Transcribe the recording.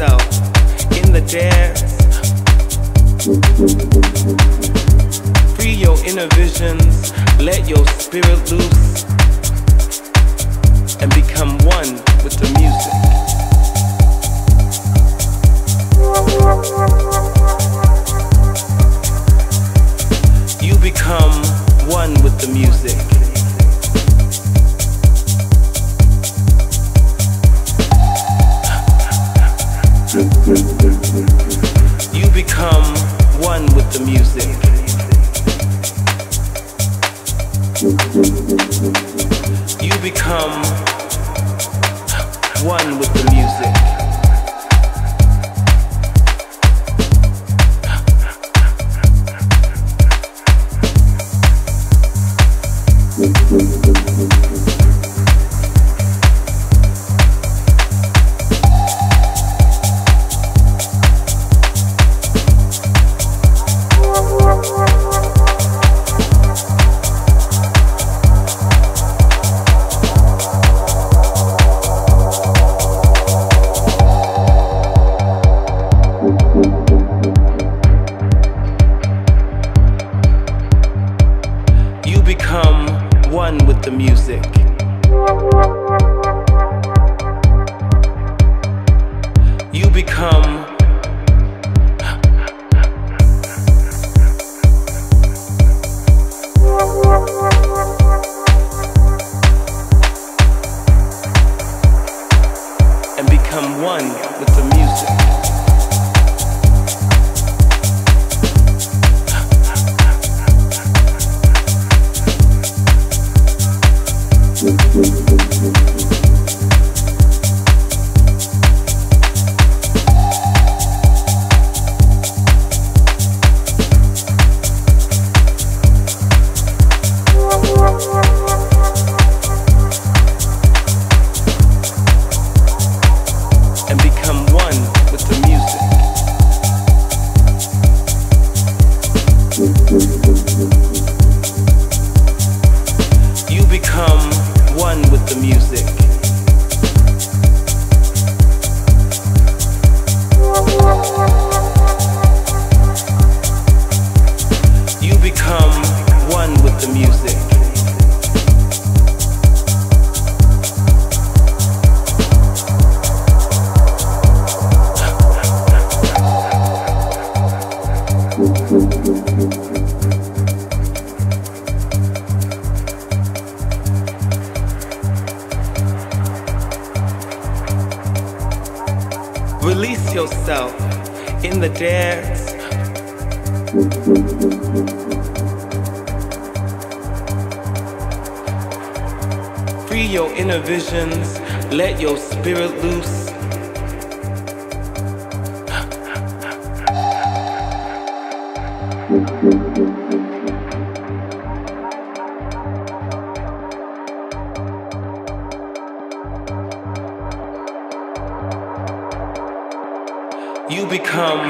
myself in the dance. Free your inner visions, let your spirit loose, and become one with the music. You become one with the music. You become Release yourself in the dance. Free your inner visions, let your spirit loose. You become.